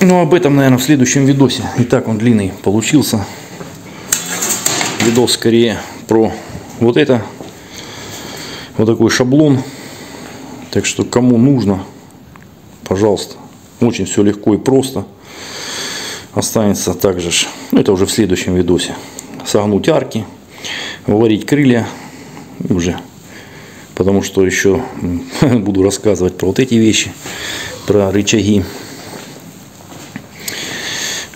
Ну, об этом, наверное, в следующем видосе. И так он длинный получился. Видос скорее про вот это. Вот такой шаблон. Так что, кому нужно, пожалуйста. Очень все легко и просто. Останется также, ну это уже в следующем видосе. Согнуть арки, выварить крылья. Уже потому что еще буду рассказывать про вот эти вещи, про рычаги.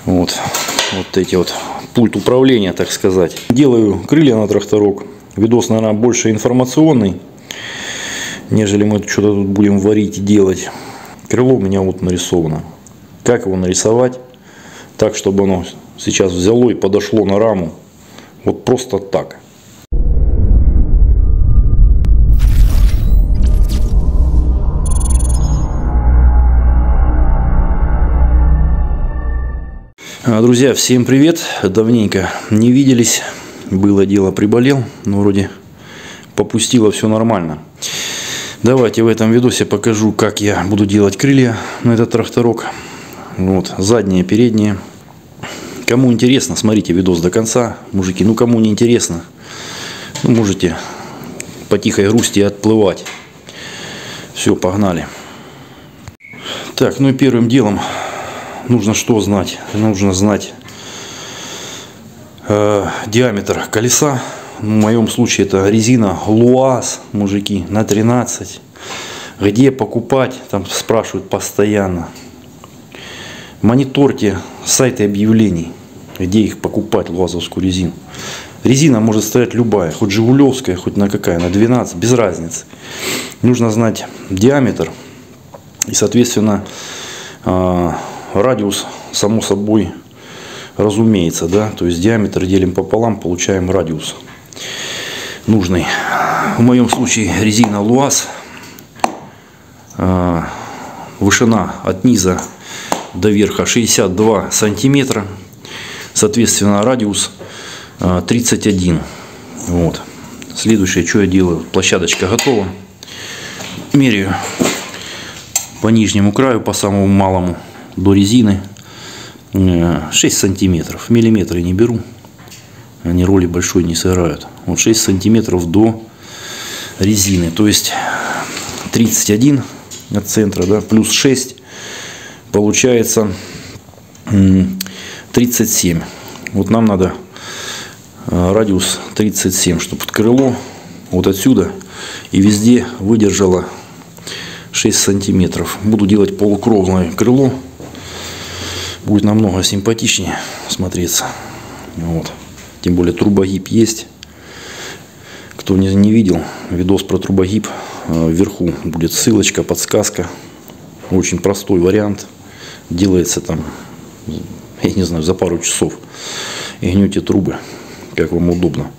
Вот, вот эти вот пульт управления, так сказать. Делаю крылья на тракторок. Видос, наверное, больше информационный, нежели мы что-то тут будем варить и делать. Крыло у меня вот нарисовано. Как его нарисовать? Так, чтобы оно сейчас взяло и подошло на раму. Вот просто так. Друзья, всем привет! Давненько не виделись. Было дело, приболел, но вроде попустило все нормально. Давайте в этом видосе покажу, как я буду делать крылья на этот тракторок. Вот, задние, передние. Кому интересно, смотрите видос до конца. Мужики, ну кому не интересно, ну, можете по тихой грусти отплывать. Все, погнали. Так, ну и первым делом нужно что знать? Нужно знать э, диаметр колеса. В моем случае это резина Луаз, мужики, на 13. Где покупать, там спрашивают постоянно. Мониторьте сайты объявлений, где их покупать, луазовскую резину. Резина может стоять любая, хоть жигулевская, хоть на какая, на 12, без разницы. Нужно знать диаметр и, соответственно, э, радиус, само собой, разумеется, да, то есть диаметр делим пополам, получаем радиус нужный. В моем случае резина Луаз, а, вышина от низа до верха 62 сантиметра, соответственно радиус 31. А, вот. Следующее, что я делаю, площадочка готова. Меряю по нижнему краю, по самому малому до резины 6 э, сантиметров. Миллиметры не беру. Они роли большой не сыграют. Вот 6 сантиметров до резины. То есть 31 от центра, да, плюс 6 получается 37. Вот нам надо э, радиус 37, чтобы крыло вот отсюда и везде выдержало 6 сантиметров. Буду делать полукровное крыло будет намного симпатичнее смотреться. Вот. Тем более трубогиб есть. Кто не, не видел, видос про трубогиб, э, вверху будет ссылочка, подсказка. Очень простой вариант. Делается там, я не знаю, за пару часов. И гнете трубы, как вам удобно.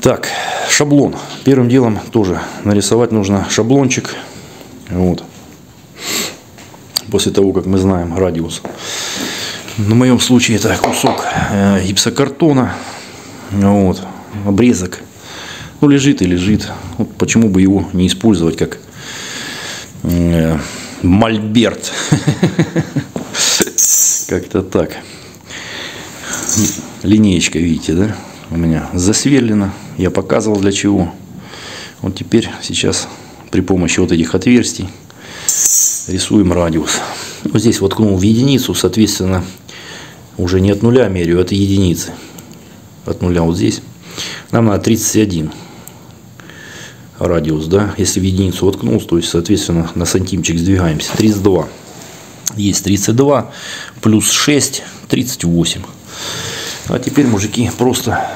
Так, шаблон. Первым делом тоже нарисовать нужно шаблончик. Вот после того, как мы знаем радиус. В моем случае это кусок э, гипсокартона, вот, обрезок. Ну, лежит и лежит. Вот почему бы его не использовать как э, мольберт. Как-то так. Линеечка, видите, да? У меня засверлена. Я показывал для чего. Вот теперь сейчас при помощи вот этих отверстий рисуем радиус. Вот здесь воткнул в единицу, соответственно, уже не от нуля меряю, а от единицы. От нуля вот здесь. Нам надо 31 радиус, да. Если в единицу воткнул, то есть, соответственно, на сантимчик сдвигаемся. 32. Есть 32 плюс 6, 38. А теперь, мужики, просто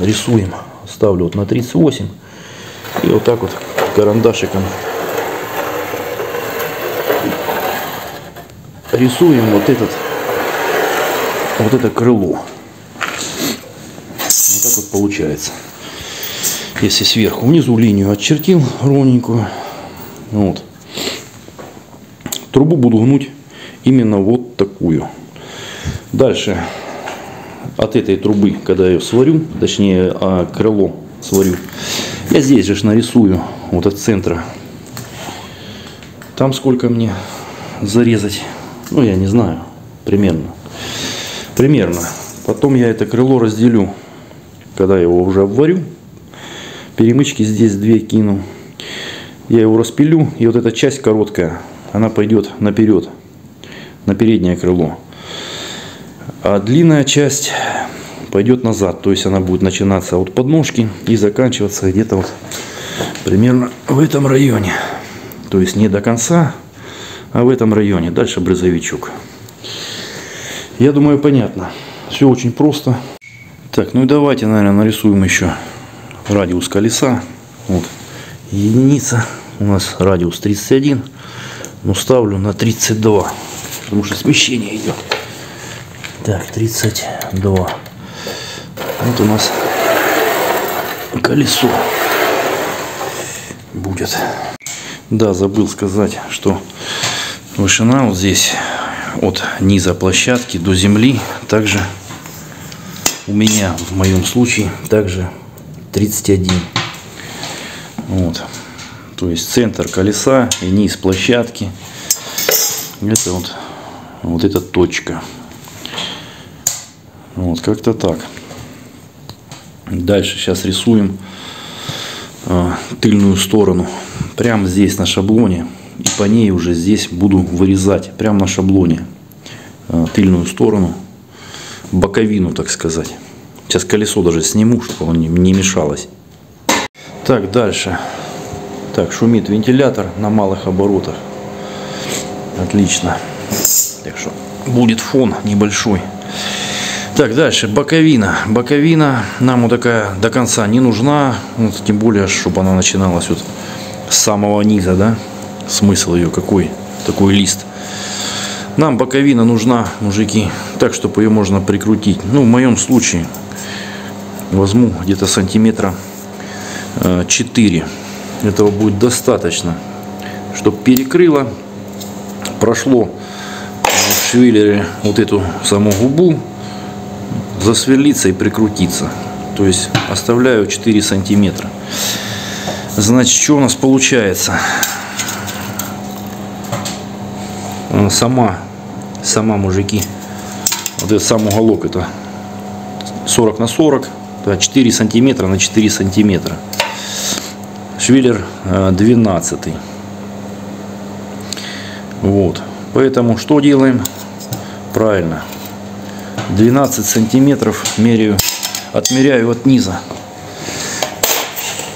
рисуем. Ставлю вот на 38. И вот так вот карандашиком рисуем вот этот вот это крыло. Вот так вот получается. Если сверху, внизу линию очертил ровненькую. Вот. Трубу буду гнуть именно вот такую. Дальше от этой трубы, когда я ее сварю, точнее а, крыло сварю, я здесь же нарисую вот от центра. Там сколько мне зарезать Ну, я не знаю. Примерно. Примерно. Потом я это крыло разделю, когда его уже обварю. Перемычки здесь две кину. Я его распилю, и вот эта часть короткая, она пойдет наперед, на переднее крыло. А длинная часть пойдет назад, то есть она будет начинаться от подножки и заканчиваться где-то вот примерно в этом районе. То есть не до конца, в этом районе. Дальше брызовичок. Я думаю, понятно. Все очень просто. Так, ну и давайте, наверное, нарисуем еще радиус колеса. Вот. Единица. У нас радиус 31. Но ставлю на 32. Потому что смещение идет. Так, 32. Вот у нас колесо будет. Да, забыл сказать, что вышина вот здесь от низа площадки до земли. Также у меня в моем случае также 31 вот. То есть центр колеса и низ площадки. Это вот вот эта точка. Вот как-то так. Дальше сейчас рисуем э, тыльную сторону. Прямо здесь на шаблоне и по ней уже здесь буду вырезать прямо на шаблоне э, тыльную сторону боковину так сказать. Сейчас колесо даже сниму чтобы оно не мешалось. Так дальше. Так шумит вентилятор на малых оборотах. Отлично. Так что будет фон небольшой. Так, дальше, боковина. Боковина нам вот такая до конца не нужна, вот, тем более, чтобы она начиналась вот с самого низа, да, смысл ее какой, такой лист. Нам боковина нужна, мужики, так, чтобы ее можно прикрутить. Ну, в моем случае, возьму где-то сантиметра 4. Э, Этого будет достаточно, чтобы перекрыло, прошло в швеллере вот эту саму губу, засверлиться и прикрутиться. То есть оставляю 4 сантиметра. Значит, что у нас получается? Сама, сама, мужики, вот этот сам уголок, это 40 на 40, да, 4 сантиметра на 4 сантиметра. Швеллер 12. Э, вот. Поэтому что делаем? Правильно. 12 сантиметров меряю, отмеряю от низа.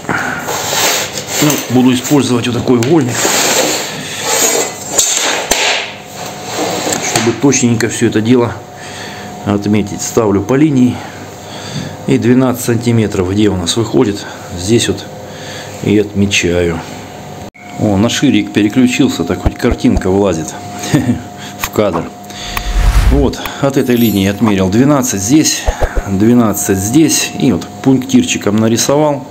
Ну, буду использовать вот такой угольник, чтобы точненько все это дело отметить. Ставлю по линии и 12 сантиметров, где у нас выходит, здесь вот и отмечаю. О, на ширик переключился, так хоть картинка влазит в кадр. Вот, от этой линии отмерил 12 здесь, 12 здесь. И вот пунктирчиком нарисовал,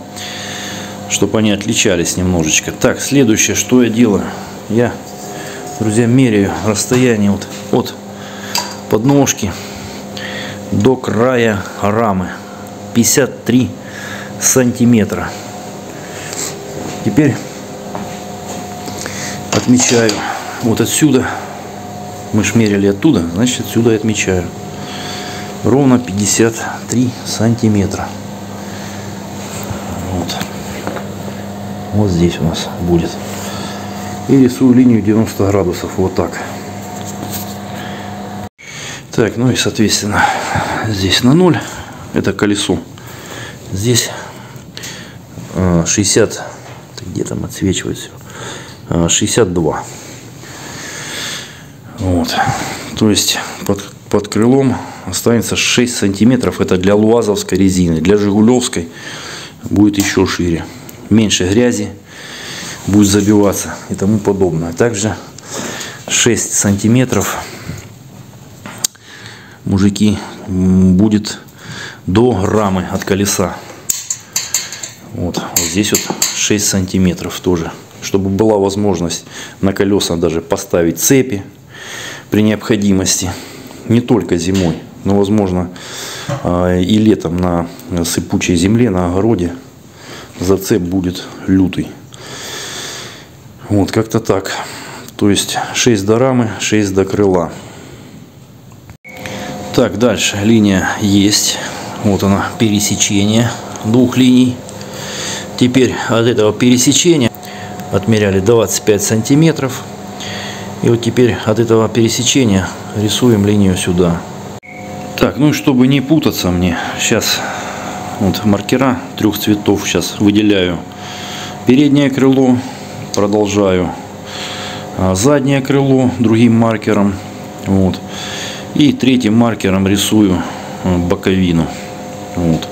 чтобы они отличались немножечко. Так, следующее, что я делаю? Я, друзья, меряю расстояние вот от подножки до края рамы. 53 сантиметра. Теперь отмечаю вот отсюда мы ж мерили оттуда, значит отсюда отмечаю. Ровно 53 сантиметра. Вот. Вот здесь у нас будет. И рисую линию 90 градусов. Вот так. Так, ну и соответственно здесь на 0. Это колесо. Здесь 60. Э, где там отсвечивает 62. Вот. То есть под, под крылом останется 6 сантиметров. Это для луазовской резины. Для жигулевской будет еще шире. Меньше грязи будет забиваться и тому подобное. Также 6 сантиметров мужики будет до рамы от колеса. Вот, вот здесь вот 6 сантиметров тоже. Чтобы была возможность на колеса даже поставить цепи при необходимости, не только зимой, но возможно а, и летом на сыпучей земле, на огороде зацеп будет лютый. Вот как-то так. То есть 6 до рамы, 6 до крыла. Так, дальше линия есть. Вот она, пересечение двух линий. Теперь от этого пересечения отмеряли 25 сантиметров. И вот теперь от этого пересечения рисуем линию сюда. Так, ну и чтобы не путаться мне, сейчас вот маркера трех цветов сейчас выделяю. Переднее крыло продолжаю. А заднее крыло другим маркером. Вот. И третьим маркером рисую э, боковину. Вот.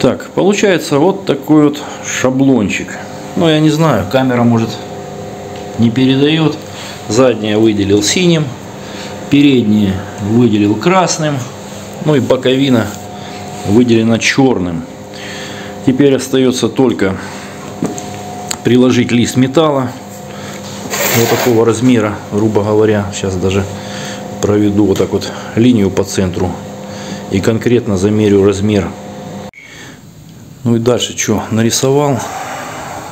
Так, получается вот такой вот шаблончик. Ну, я не знаю, камера может не передает. Заднее выделил синим, переднее выделил красным, ну и боковина выделена черным. Теперь остается только приложить лист металла вот такого размера, грубо говоря. Сейчас даже проведу вот так вот линию по центру и конкретно замерю размер. Ну и дальше что, нарисовал,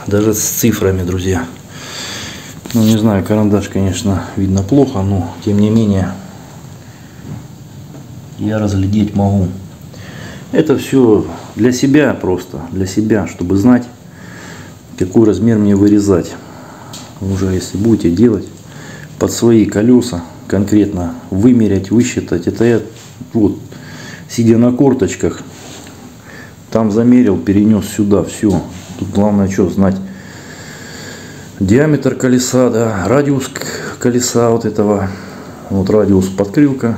даже с цифрами, друзья. Ну не знаю, карандаш, конечно, видно плохо, но тем не менее я разглядеть могу. Это все для себя просто, для себя, чтобы знать, какой размер мне вырезать. Уже если будете делать под свои колеса, конкретно вымерять, высчитать. Это я вот, сидя на корточках, там замерил, перенес сюда, все. Тут главное что, знать диаметр колеса, да, радиус колеса вот этого, вот радиус подкрылка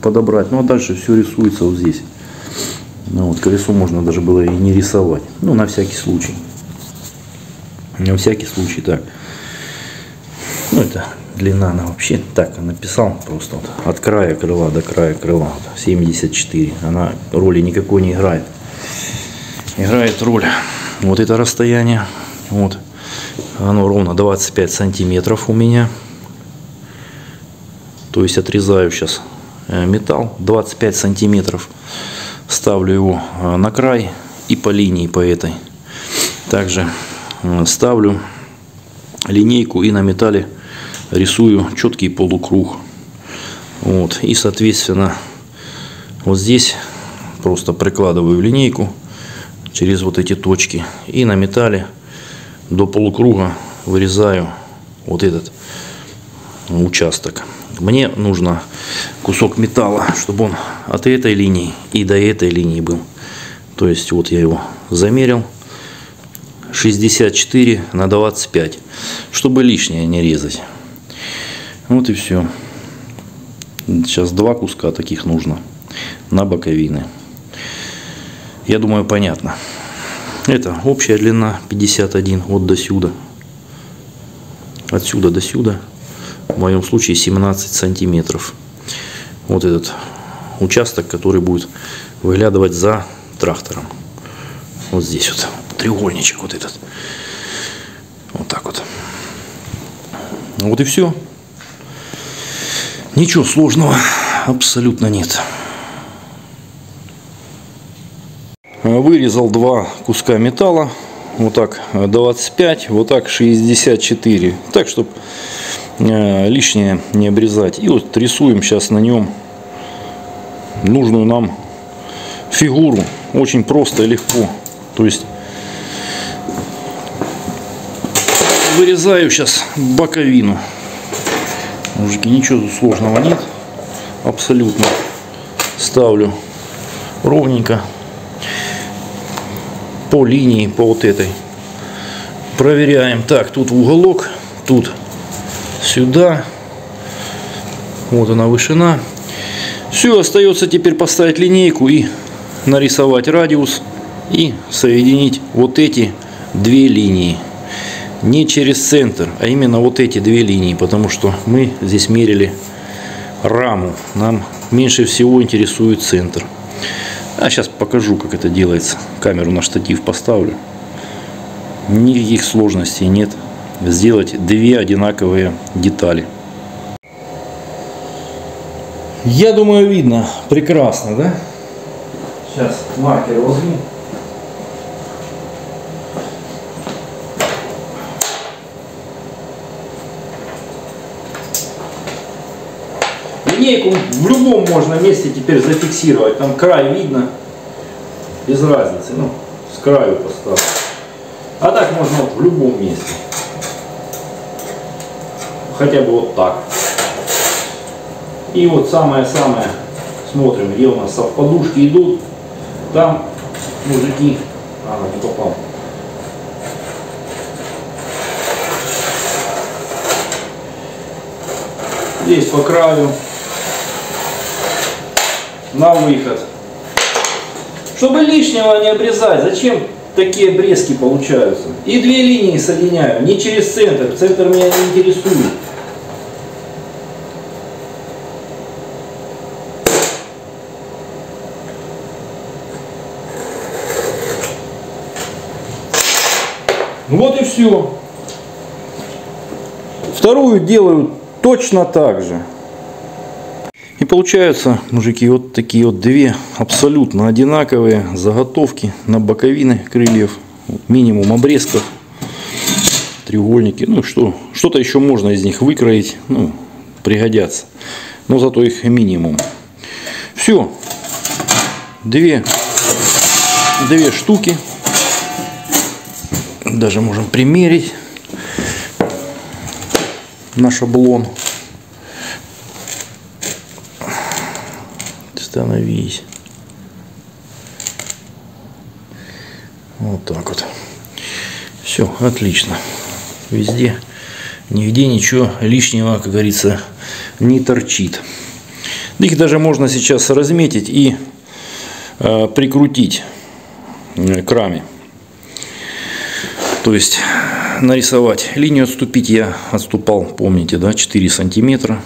подобрать. Ну а дальше все рисуется вот здесь. Ну, вот колесо можно даже было и не рисовать. Ну, на всякий случай. На всякий случай так. Ну, это длина она вообще так написал просто вот, от края крыла до края крыла вот, 74 она роли никакой не играет. Играет роль вот это расстояние. Вот. Оно ровно 25 сантиметров у меня. То есть отрезаю сейчас э, металл. 25 сантиметров ставлю его э, на край и по линии по этой. Также э, ставлю линейку и на металле рисую четкий полукруг. Вот. И, соответственно, вот здесь просто прикладываю линейку через вот эти точки. И на металле до полукруга вырезаю вот этот участок. Мне нужно кусок металла, чтобы он от этой линии и до этой линии был. То есть вот я его замерил. 64 на 25, чтобы лишнее не резать. Вот и все. Сейчас два куска таких нужно на боковины. Я думаю, понятно. Это общая длина 51 от до сюда. Отсюда до сюда. В моем случае 17 сантиметров. Вот этот участок, который будет выглядывать за трактором. Вот здесь вот треугольничек вот этот. Вот так вот. Вот и все. Ничего сложного абсолютно нет. Вырезал два куска металла. Вот так 25, вот так 64. Так, чтобы э, лишнее не обрезать. И вот рисуем сейчас на нем нужную нам фигуру. Очень просто и легко. То есть вырезаю сейчас боковину. Мужики, ничего сложного нет. Абсолютно. Ставлю ровненько по линии, по вот этой. Проверяем. Так, тут уголок, тут сюда. Вот она вышина. Все, остается теперь поставить линейку и нарисовать радиус и соединить вот эти две линии не через центр, а именно вот эти две линии, потому что мы здесь мерили раму. Нам меньше всего интересует центр. А сейчас покажу, как это делается. Камеру на штатив поставлю. Никаких сложностей нет. Сделать две одинаковые детали. Я думаю, видно прекрасно, да? Сейчас маркер возьму. Линейку в любом можно месте теперь зафиксировать. Там край видно. Без разницы. Ну, с краю поставить. А так можно вот в любом месте. Хотя бы вот так. И вот самое-самое. Смотрим, где у нас совпадушки идут. Там мужики. Ага, не попал. Здесь по краю. На выход. Чтобы лишнего не обрезать, зачем такие обрезки получаются? И две линии соединяю, не через центр, центр меня не интересует. Вот и все. Вторую делаю точно так же. И получаются, мужики, вот такие вот две абсолютно одинаковые заготовки на боковины крыльев. Вот минимум обрезков, треугольники. Ну что, что-то еще можно из них выкроить, ну, пригодятся. Но зато их минимум. Все. Две, две штуки. Даже можем примерить на шаблон. Становись. Вот так вот. Все, отлично. Везде, нигде ничего лишнего, как говорится, не торчит. Их даже можно сейчас разметить и э, прикрутить э, к раме. То есть нарисовать линию отступить я отступал, помните, да, 4 сантиметра.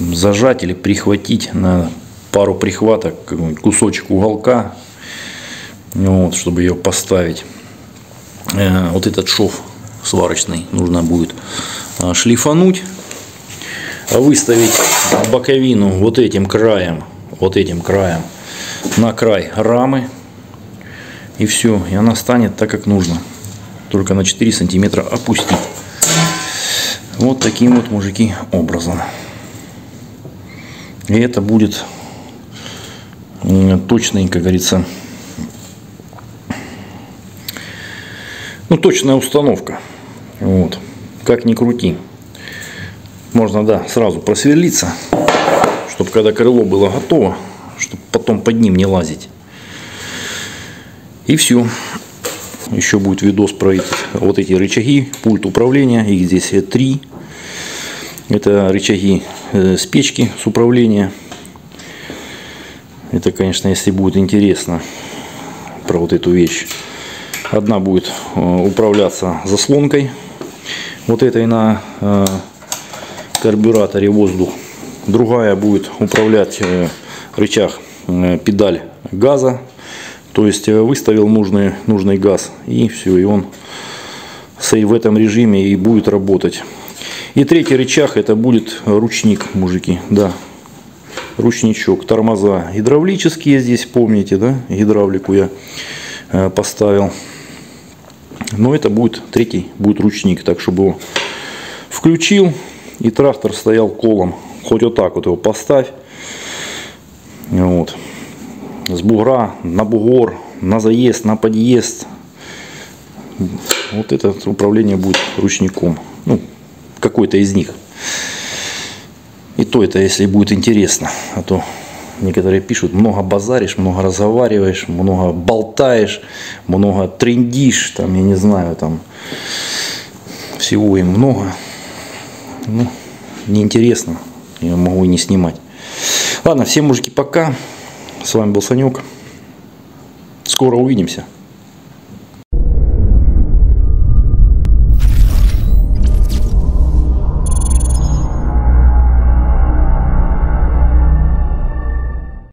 Зажать или прихватить на пару прихваток кусочек уголка, вот, чтобы ее поставить. Э, вот этот шов сварочный нужно будет э, шлифануть, выставить боковину вот этим краем, вот этим краем на край рамы и все, и она станет так, как нужно. Только на 4 сантиметра опустить. Вот таким вот, мужики, образом. И это будет точный, как говорится, ну, точная установка. Вот. Как ни крути. Можно, да, сразу просверлиться, чтобы когда крыло было готово, чтобы потом под ним не лазить. И все. Еще будет видос про эти, вот эти рычаги, пульт управления. Их здесь три. Это рычаги э, с печки с управления. Это, конечно, если будет интересно про вот эту вещь. Одна будет э, управляться заслонкой. Вот этой на э, карбюраторе воздух. Другая будет управлять рычаг педаль газа то есть выставил нужный, нужный газ и все, и он в этом режиме и будет работать. И третий рычаг это будет ручник, мужики, да, ручничок, тормоза гидравлические здесь, помните, да, гидравлику я э, поставил. Но это будет третий, будет ручник, так чтобы его включил и трактор стоял колом. Хоть вот так вот его поставь. Вот с бугра на бугор, на заезд, на подъезд. Вот это управление будет ручником. Ну, какой-то из них. И то это, если будет интересно. А то некоторые пишут, много базаришь, много разговариваешь, много болтаешь, много трендишь, там, я не знаю, там всего им много. Ну, неинтересно. Я могу и не снимать. Ладно, всем мужики, пока. С вами был Санек. Скоро увидимся.